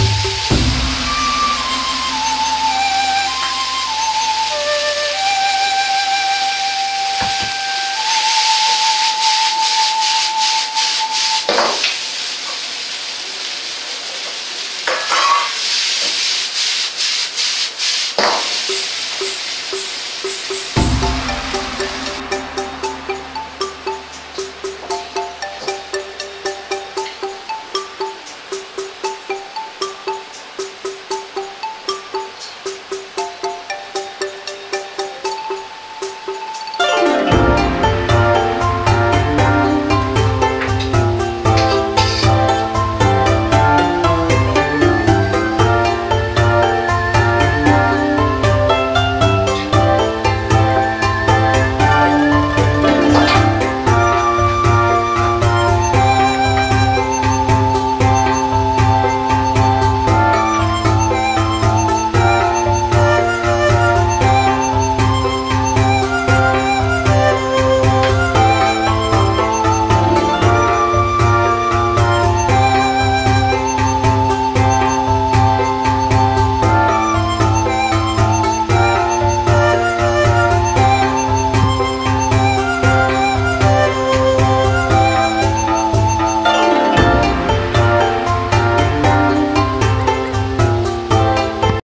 you